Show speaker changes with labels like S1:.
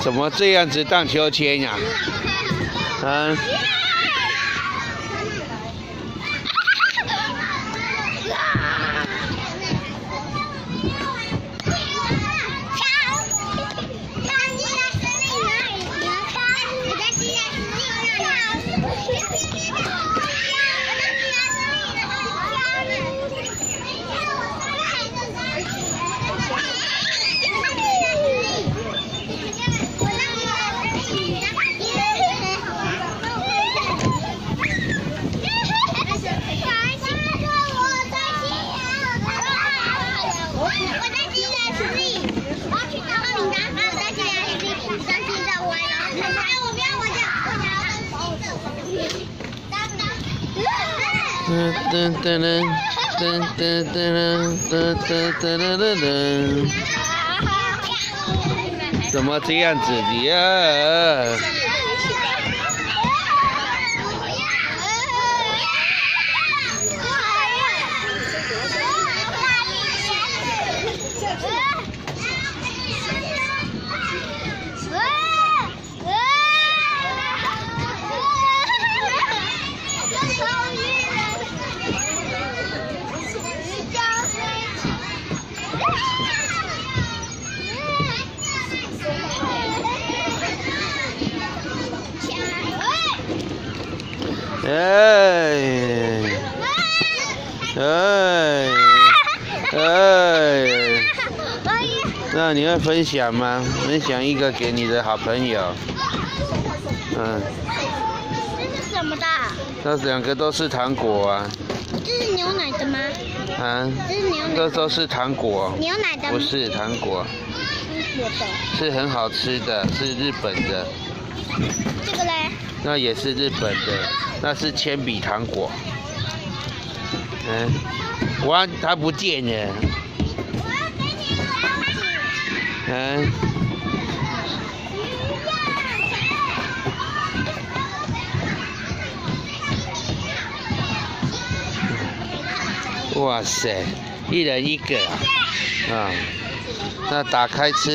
S1: 怎么这样子荡秋千呀？啊？噔噔噔噔噔噔噔噔噔噔噔噔噔，怎么这样子的呀？哎，哎，哎，那你会分享吗？分享一个给你的好朋友。
S2: 嗯。这是什么的？
S1: 这两个都是糖果啊。
S2: 这是牛奶的吗？
S1: 啊。
S2: 这是牛奶。
S1: 这都是糖果。
S2: 牛奶的。
S1: 不是糖果。是很好吃的，是日本的。
S2: 这个嘞？
S1: 那也是日本的。那是铅笔糖果，嗯，哇，它不见了，嗯，哇塞，一人一个啊，那打开吃。